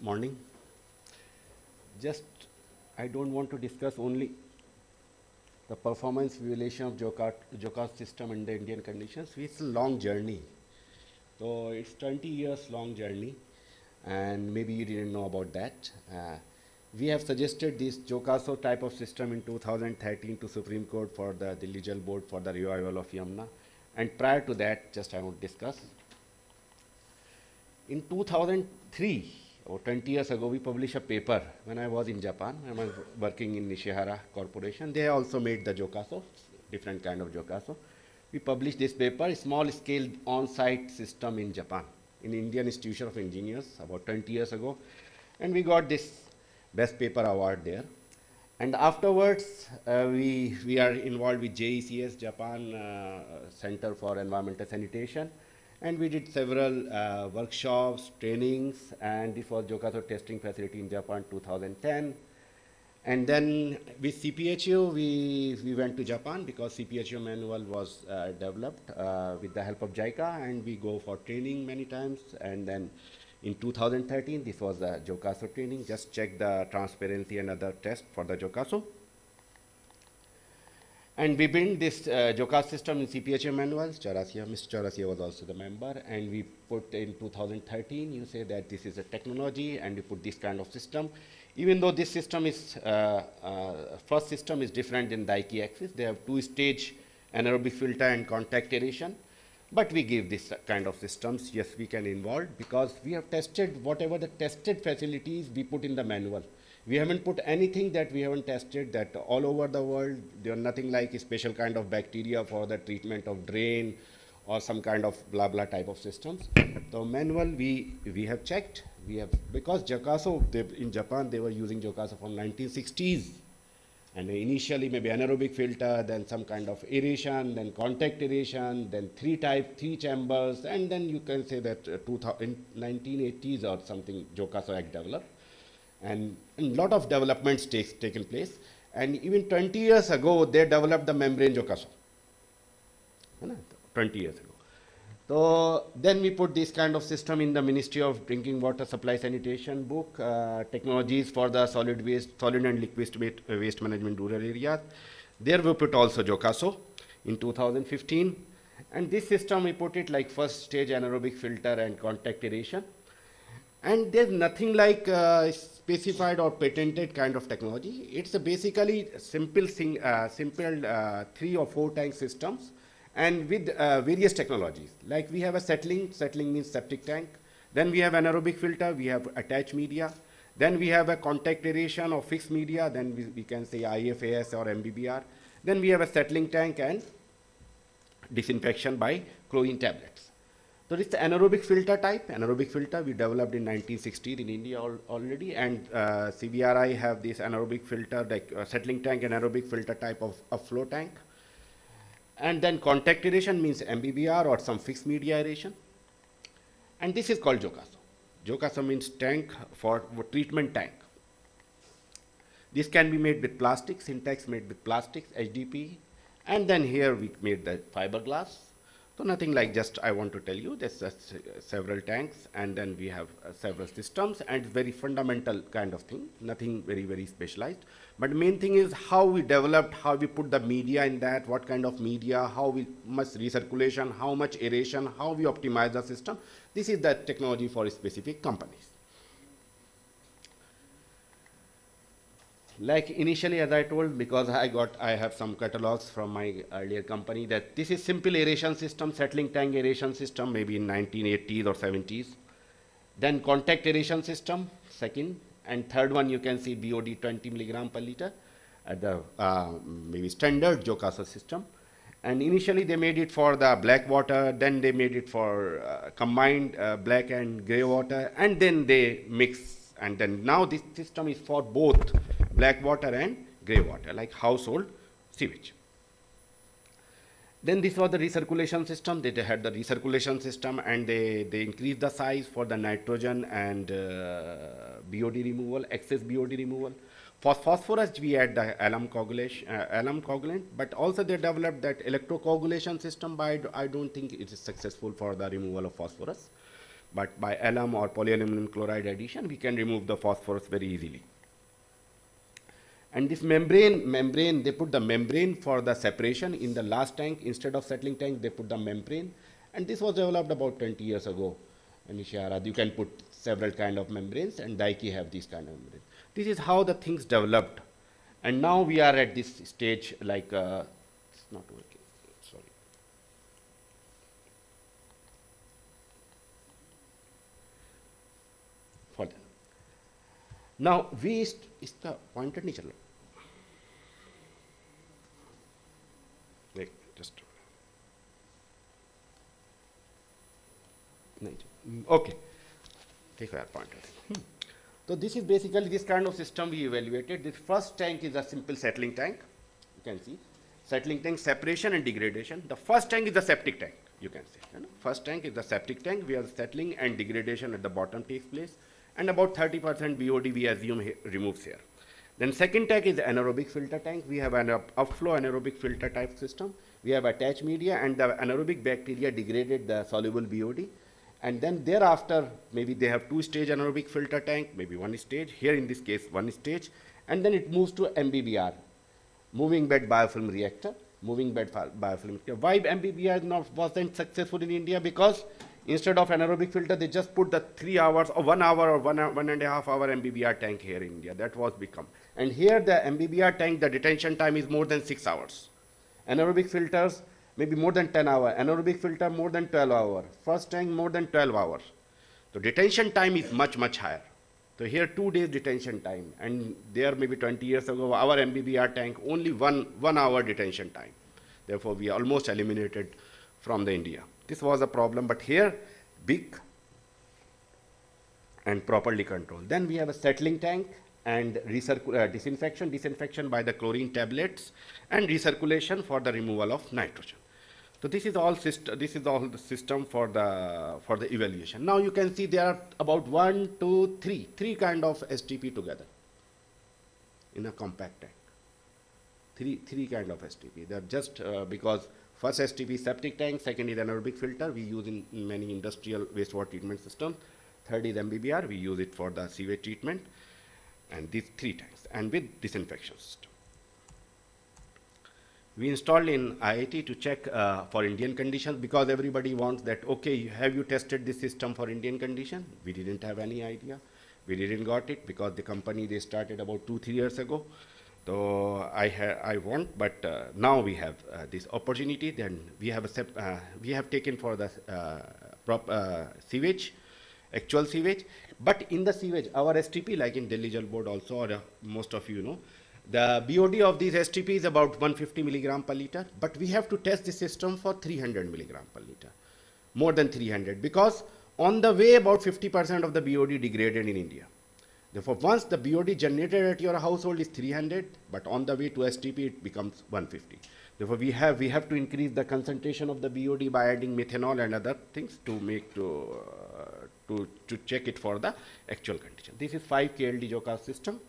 morning. Just, I don't want to discuss only the performance evaluation of Johkasou system under Indian conditions. It's a long journey. So it's 20 years long journey, and maybe you didn't know about that. Uh, we have suggested this Johkasou type of system in 2013 to Supreme Court for the Delhi Jal Board for the revival of Yamuna. And prior to that, just I would discuss. In 2003, or 20 years ago, we published a paper when I was in Japan. I was working in Nishihara Corporation. They also made the Johkasou, different kind of Johkasou. We published this paper, small scale on-site system in Japan, in Indian Institute of Engineers about 20 years ago. And we got this best paper award there. And afterwards, uh, we, we are involved with JECS, Japan uh, Center for Environmental Sanitation. And we did several uh, workshops, trainings, and this was Johkasou testing facility in Japan 2010. And then with CPHEEO, we, we went to Japan because CPHEEO manual was uh, developed uh, with the help of JICA, and we go for training many times. And then in 2013, this was the Johkasou training. Just check the transparency and other tests for the Johkasou. And we built this uh, Johkasou system in CPHEEO manuals. Chaurasia, Mr. Chaurasia was also the member. And we put in 2013, you say that this is a technology and we put this kind of system. Even though this system is, uh, uh, first system is different than Daiki axis. They have two-stage anaerobic filter and contact aeration. But we give this kind of systems, yes, we can involve because we have tested whatever the tested facilities we put in the manual. We haven't put anything that we haven't tested that all over the world, there are nothing like a special kind of bacteria for the treatment of drain or some kind of blah blah type of systems. The manual we, we have checked, we have, because Johkasou, in Japan they were using Johkasou from 1960s. And initially maybe anaerobic filter, then some kind of aeration, then contact aeration, then three type, three chambers, and then you can say that uh, 2000, in 1980s or something Johkasou Act developed and a lot of developments takes taken place. And even 20 years ago, they developed the membrane Johkasou. 20 years ago. So then we put this kind of system in the Ministry of Drinking Water Supply Sanitation book, uh, technologies for the solid waste, solid and liquid waste, uh, waste management rural areas. There we put also Johkasou in 2015. And this system we put it like first stage anaerobic filter and contact aeration. And there's nothing like uh, specified or patented kind of technology. It's a basically simple thing, uh, simple uh, three or four tank systems and with uh, various technologies. Like we have a settling, settling means septic tank. Then we have anaerobic filter, we have attached media. Then we have a contact aeration or fixed media, then we, we can say IFAS or MBBR. Then we have a settling tank and disinfection by chlorine tablets. So it's anaerobic filter type. Anaerobic filter we developed in 1960 in India al already, and uh, CBRI have this anaerobic filter, like uh, settling tank anaerobic filter type of, of flow tank. And then contact aeration means MBBR or some fixed media aeration. And this is called Johkasou. Jokaso means tank for treatment tank. This can be made with plastic, Sintex made with plastics, HDP, and then here we made the fiberglass so nothing like just I want to tell you there's just several tanks and then we have uh, several systems and very fundamental kind of thing, nothing very, very specialized. But main thing is how we developed, how we put the media in that, what kind of media, how we much recirculation, how much aeration, how we optimize the system. This is the technology for specific companies. Like initially as I told because I got I have some catalogs from my earlier company that this is simple aeration system settling tank aeration system maybe in 1980s or 70s then contact aeration system second. And third one you can see BOD 20 milligram per liter at the uh, maybe standard Johkasou system. And initially they made it for the black water then they made it for uh, combined uh, black and gray water and then they mix. And then now this system is for both black water and gray water, like household sewage. Then this was the recirculation system. They, they had the recirculation system and they, they increased the size for the nitrogen and uh, BOD removal, excess BOD removal. For phosphorus, we had the alum coagulation, uh, alum coagulant, but also they developed that electrocoagulation system, but I don't think it is successful for the removal of phosphorus. But by alum or polyaluminum chloride addition, we can remove the phosphorus very easily. And this membrane, membrane, they put the membrane for the separation in the last tank. Instead of settling tank, they put the membrane. And this was developed about 20 years ago. And you can put several kind of membranes and Daiki have these kind of membranes. This is how the things developed. And now we are at this stage like, uh, it's not working. Sorry. For now waste is the pointer नहीं just okay. Take our pointer hmm. so this is basically this kind of system we evaluated. This first tank is a simple settling tank. You can see. Settling tank separation and degradation. The first tank is the septic tank. You can see you know? first tank is the septic tank. Where the settling and degradation at the bottom takes place. And about 30% BOD we assume he removes here. Then second tank is anaerobic filter tank. We have an upflow anaerobic filter type system. We have attached media and the anaerobic bacteria degraded the soluble BOD. And then thereafter, maybe they have two stage anaerobic filter tank, maybe one stage, here in this case one stage, and then it moves to MBBR, moving bed biofilm reactor, moving bed biofilm. reactor. Why MBBR not, wasn't successful in India? Because Instead of anaerobic filter, they just put the three hours or one hour or one, one and a half hour MBBR tank here in India. That was become. And here the MBBR tank, the detention time is more than six hours. Anaerobic filters, maybe more than 10 hours. Anaerobic filter, more than 12 hours. First tank, more than 12 hours. So detention time is much, much higher. So here two days detention time. And there maybe 20 years ago, our MBBR tank, only one, one hour detention time. Therefore, we almost eliminated from the India. This was a problem, but here, big and properly controlled. Then we have a settling tank and uh, disinfection, disinfection by the chlorine tablets, and recirculation for the removal of nitrogen. So this is all this is all the system for the for the evaluation. Now you can see there are about one, two, three, three kind of STP together in a compact tank. Three three kind of STP. They're just uh, because First STP septic tank, second is anaerobic filter we use in, many industrial wastewater treatment systems. Third is MBBR, we use it for the sewage treatment. And these three tanks, and with disinfection system. We installed in IIT to check uh, for Indian conditions because everybody wants that, okay, have you tested this system for Indian condition? We didn't have any idea. We didn't got it because the company they started about two, three years ago. So I, I want, but uh, now we have uh, this opportunity. Then we have a uh, we have taken for the uh, prop uh, sewage, actual sewage. But in the sewage, our STP, like in Delhi Jal Board also, or uh, most of you know, the BOD of these STP is about 150 milligram per liter. But we have to test the system for 300 milligram per liter, more than 300, because on the way about 50% of the BOD degraded in India. Therefore, once the BOD generated at your household is 300, but on the way to STP it becomes 150. Therefore, we have we have to increase the concentration of the BOD by adding methanol and other things to make to uh, to to check it for the actual condition. This is 5 KLD Johkasou system,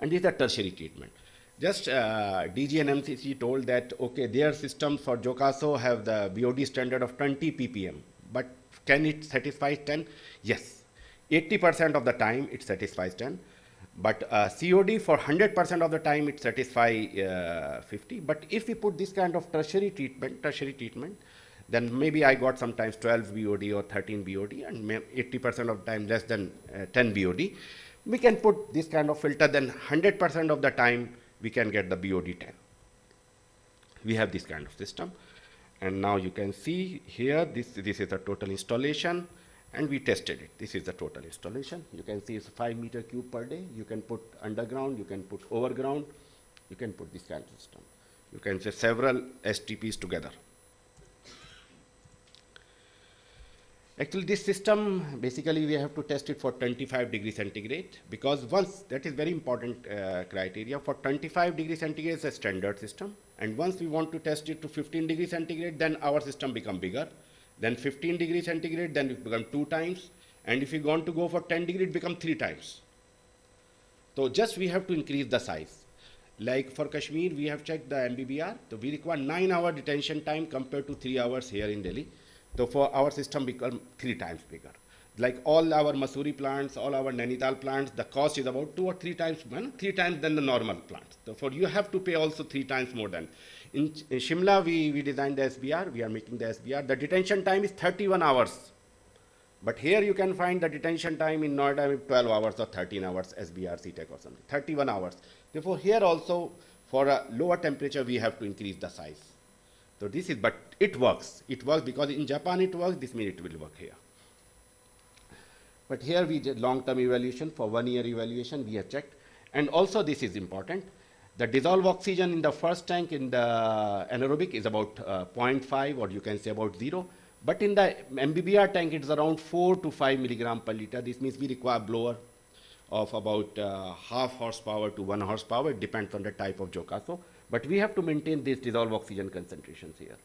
and this is a tertiary treatment. Just uh, DG NMCG told that okay, their systems for Johkasou have the BOD standard of 20 ppm, but can it satisfy 10? Yes 80% of the time it satisfies 10 but uh, COD for 100% of the time it satisfies uh, 50 but if we put this kind of tertiary treatment tertiary treatment then maybe I got sometimes 12 BOD or 13 BOD and 80% of time less than uh, 10 BOD we can put this kind of filter then 100% of the time we can get the BOD 10 we have this kind of system and now you can see here this this is the total installation and we tested it. This is the total installation. You can see it's 5 meter cube per day. You can put underground, you can put overground, you can put this kind of system. You can say several STPs together. Actually, this system, basically we have to test it for 25 degree centigrade because once, that is very important uh, criteria, for 25 degree centigrade is a standard system and once we want to test it to 15 degree centigrade, then our system become bigger then 15 degree centigrade, then it become two times. And if you want to go for 10 degree, it become three times. So just we have to increase the size. Like for Kashmir, we have checked the MBBR. So we require nine hour detention time compared to three hours here in Delhi. So for our system become three times bigger. Like all our Mussoorie plants, all our Nainital plants, the cost is about two or three times, man, three times than the normal plants. Therefore, you have to pay also three times more than. In, in Shimla, we, we designed the SBR, we are making the SBR. The detention time is 31 hours. But here you can find the detention time in Noida with 12 hours or 13 hours SBR CTEC or something, 31 hours. Therefore, here also for a lower temperature, we have to increase the size. So this is, but it works. It works because in Japan it works, this means it will work here. But here we did long-term evaluation for one year evaluation, we have checked. And also this is important. The dissolved oxygen in the first tank in the anaerobic is about uh, 0.5 or you can say about zero. But in the MBBR tank, it's around 4 to 5 milligram per liter. This means we require blower of about uh, half horsepower to 1 horsepower. It depends on the type of Johkasou. But we have to maintain these dissolved oxygen concentrations here.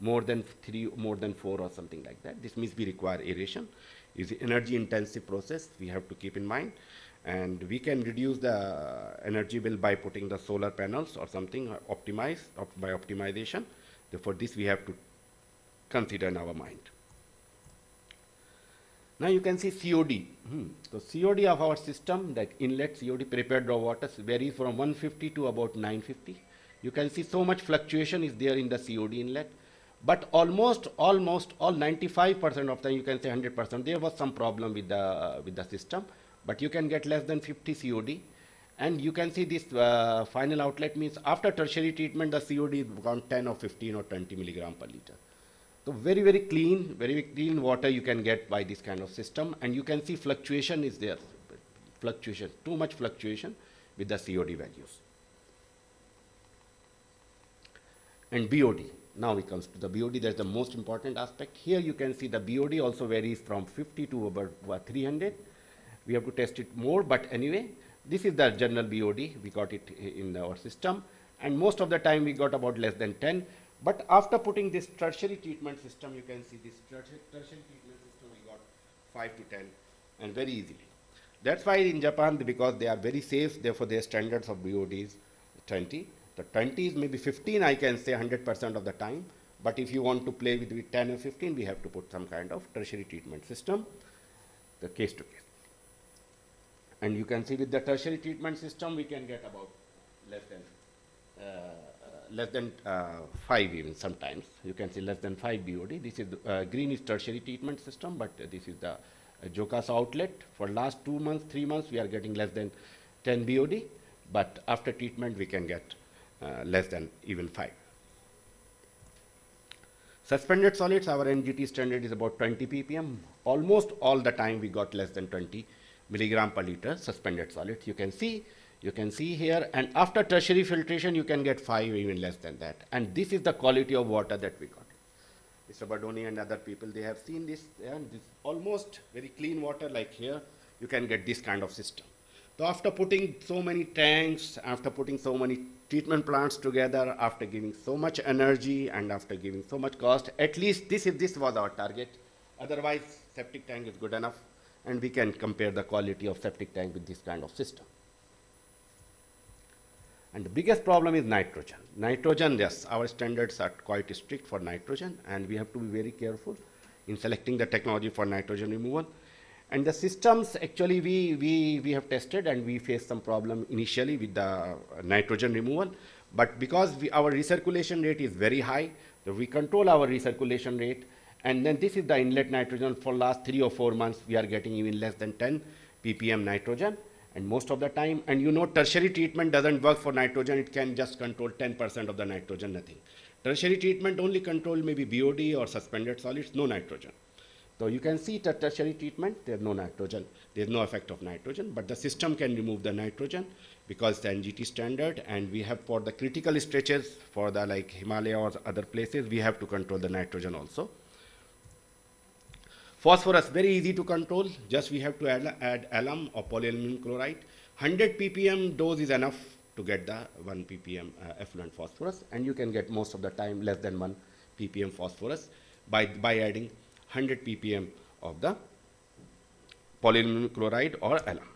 More than 3, more than 4 or something like that. This means we require aeration. It's an energy intensive process we have to keep in mind. And we can reduce the energy bill by putting the solar panels or something, optimized op by optimization. Therefore, this we have to consider in our mind. Now you can see COD. Hmm. So COD of our system, that inlet COD prepared raw water varies from 150 to about 950. You can see so much fluctuation is there in the COD inlet. But almost, almost all 95% of the, you can say 100%, there was some problem with the, with the system. But you can get less than 50 COD. And you can see this uh, final outlet means after tertiary treatment, the COD is around 10 or 15 or 20 milligram per liter. So very, very clean, very clean water you can get by this kind of system. And you can see fluctuation is there, fluctuation, too much fluctuation with the COD values. And BOD. Now it comes to the BOD, that's the most important aspect. Here you can see the BOD also varies from 50 to about 300. We have to test it more, but anyway, this is the general BOD. We got it in our system. And most of the time we got about less than 10. But after putting this tertiary treatment system, you can see this tertiary, tertiary treatment system, we got 5 to 10 and very easily. That's why in Japan, because they are very safe, therefore their standards of BOD is 20. The 20 is maybe 15, I can say 100% of the time. But if you want to play with, with 10 or 15, we have to put some kind of tertiary treatment system, the case to case. And you can see with the tertiary treatment system, we can get about less than uh, less than uh, 5 even sometimes. You can see less than 5 BOD. This is uh, green is tertiary treatment system, but this is the uh, Johkasou outlet. For last two months, three months, we are getting less than 10 BOD, but after treatment, we can get Uh, less than even 5. Suspended solids, our NGT standard is about 20 ppm. Almost all the time we got less than 20 milligram per liter suspended solids. You can see, you can see here, and after tertiary filtration, you can get five, even less than that. And this is the quality of water that we got. Mr. Badoni and other people, they have seen this, this almost very clean water like here, you can get this kind of system. So after putting so many tanks, after putting so many treatment plants together, after giving so much energy and after giving so much cost, at least this, is, this was our target. Otherwise, septic tank is good enough and we can compare the quality of septic tank with this kind of system. And the biggest problem is nitrogen. Nitrogen, yes, our standards are quite strict for nitrogen and we have to be very careful in selecting the technology for nitrogen removal. And the systems, actually, we, we, we have tested and we faced some problem initially with the nitrogen removal. But because we, our recirculation rate is very high, so we control our recirculation rate. And then this is the inlet nitrogen for last three or four months, we are getting even less than 10 ppm nitrogen. And most of the time, and you know tertiary treatment doesn't work for nitrogen, it can just control 10% of the nitrogen, nothing. Tertiary treatment only control maybe BOD or suspended solids, no nitrogen. So you can see tertiary treatment, there's no nitrogen, there's no effect of nitrogen, but the system can remove the nitrogen because the NGT standard and we have for the critical stretches for the like Himalaya or other places, we have to control the nitrogen also. Phosphorus, very easy to control, just we have to add, add alum or polyaluminum chloride. 100 ppm dose is enough to get the 1 ppm uh, effluent phosphorus and you can get most of the time less than 1 ppm phosphorus by, by adding 100 ppm of the polyaluminum chloride or alum.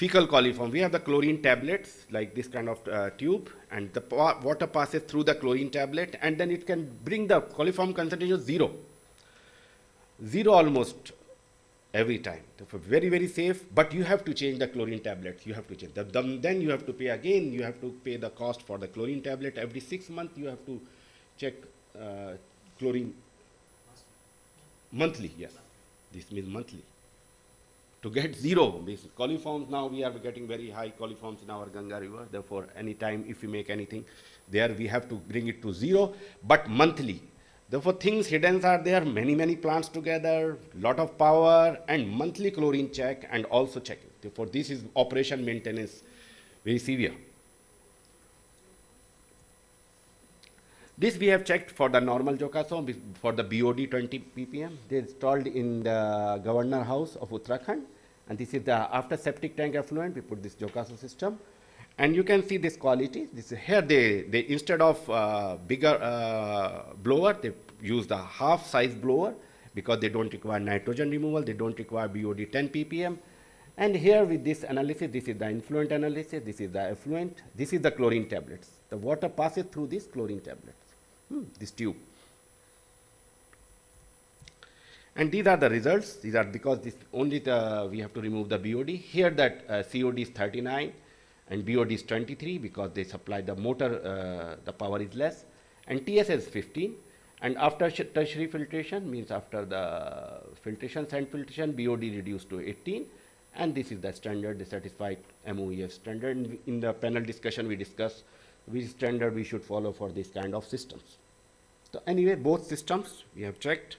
fecal coliform. We have the chlorine tablets, like this kind of uh, tube, and the pa- water passes through the chlorine tablet, and then it can bring the coliform concentration zero. Zero almost every time. Very, very safe, but you have to change the chlorine tablets. You have to change. The, the- then you have to pay again, you have to pay the cost for the chlorine tablet. Every six months, you have to check uh, chlorine monthly, yes. This means monthly. To get zero, these coliforms now we are getting very high coliforms in our Ganga river. Therefore, anytime if we make anything there, we have to bring it to zero, but monthly. Therefore, things hidden are there, many, many plants together, lot of power, and monthly chlorine check, and also checking. Therefore, this is operation maintenance, very severe. This we have checked for the normal Johkasou, be- for the BOD 20 ppm. They installed in the governor house of Uttarakhand. And this is the after septic tank effluent, we put this Johkasou system. And you can see this quality. This is here they, they instead of uh, bigger uh, blower, they use the half size blower because they don't require nitrogen removal, they don't require BOD 10 ppm. And here with this analysis, this is the influent analysis, this is the effluent, this is the chlorine tablets. The water passes through these chlorine tablets, hmm, this tube. And these are the results. These are because this only the, we have to remove the BOD. Here that uh, COD is 39 and BOD is 23 because they supply the motor, uh, the power is less. And TS is 15. And after tertiary filtration, means after the filtration, sand filtration, BOD reduced to 18. And this is the standard, the certified MOEF standard. And in the panel discussion, we discussed which standard we should follow for this kind of systems. So anyway, both systems we have checked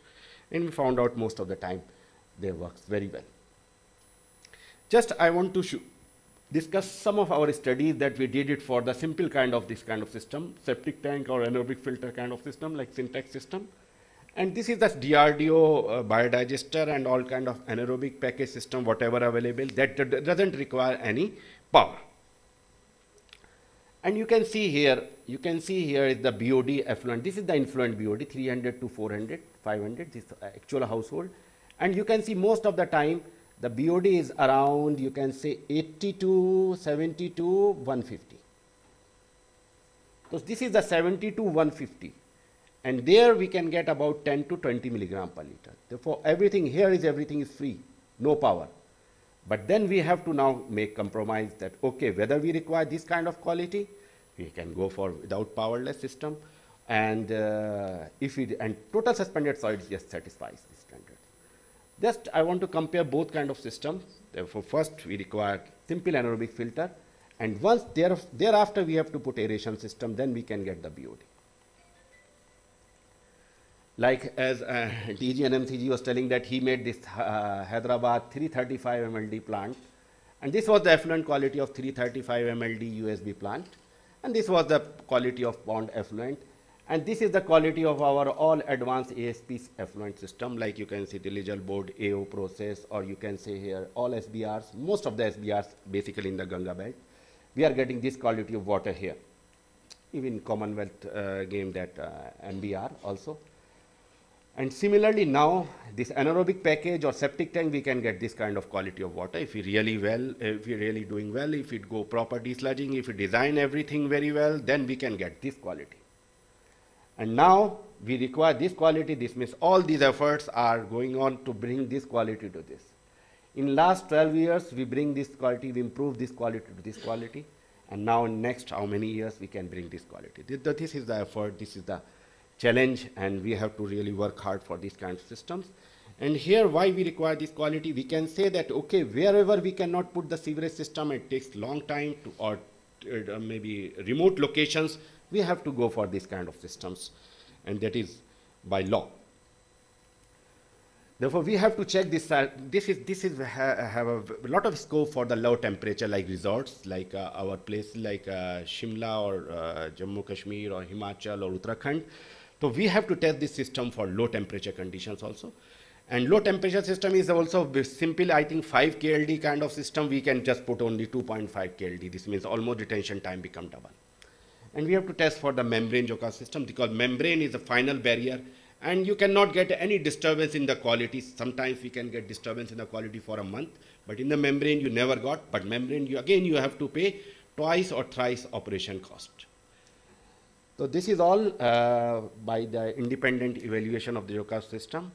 and we found out most of the time they works very well. Just I want to discuss some of our studies that we did it for the simple kind of this kind of system, septic tank or anaerobic filter kind of system like Sintex system. And this is the DRDO uh, biodigester and all kind of anaerobic package system, whatever available, that doesn't require any power. And you can see here, you can see here is the BOD effluent. This is the influent BOD, 300 to 400, 500, this actual household. And you can see most of the time, the BOD is around, you can say 80 to 70 to 150. So this is the 70 to 150. And there we can get about 10 to 20 milligram per liter. Therefore, everything here is everything is free, no power. But then we have to now make compromise that, okay, whether we require this kind of quality, we can go for without powerless system. And uh, if it, and total suspended solids just satisfies this standard. Just I want to compare both kind of systems. Therefore, first we require simple anaerobic filter. And once there, thereafter we have to put aeration system, then we can get the BOD. Like as uh, DG NMCG was telling that he made this uh, Hyderabad 335 MLD plant. And this was the effluent quality of 335 MLD UASB plant. And this was the quality of pond effluent. And this is the quality of our all advanced ASP effluent system, like you can see Delhi Jal Board AO process, or you can say here all SBRs, most of the SBRs basically in the Ganga belt. We are getting this quality of water here. Even Commonwealth uh, game that uh, MBR also. And similarly now, this anaerobic package or septic tank, we can get this kind of quality of water if we really well, if we really doing well, if it go proper desludging, if we design everything very well, then we can get this quality. And now we require this quality, this means all these efforts are going on to bring this quality to this. In last 12 years, we bring this quality, we improve this quality to this quality, and now next how many years we can bring this quality. This, this is the effort, this is the challenge, and we have to really work hard for these kind of systems. And here, why we require this quality, we can say that, okay, wherever we cannot put the sewerage system, it takes long time to, or uh, maybe remote locations, we have to go for these kind of systems, and that is by law. Therefore, we have to check this. Uh, this is this is ha have a lot of scope for the low temperature like resorts, like uh, our place, like uh, Shimla or uh, Jammu Kashmir or Himachal or Uttarakhand. So we have to test this system for low temperature conditions also. And low temperature system is also simple, I think 5 KLD kind of system, we can just put only 2.5 KLD. This means almost retention time become double. And we have to test for the membrane Johkasou system because membrane is the final barrier and you cannot get any disturbance in the quality. Sometimes we can get disturbance in the quality for a month, but in the membrane you never got, but membrane you again you have to pay twice or thrice operation cost. So this is all uh, by the independent evaluation of the Johkasou system.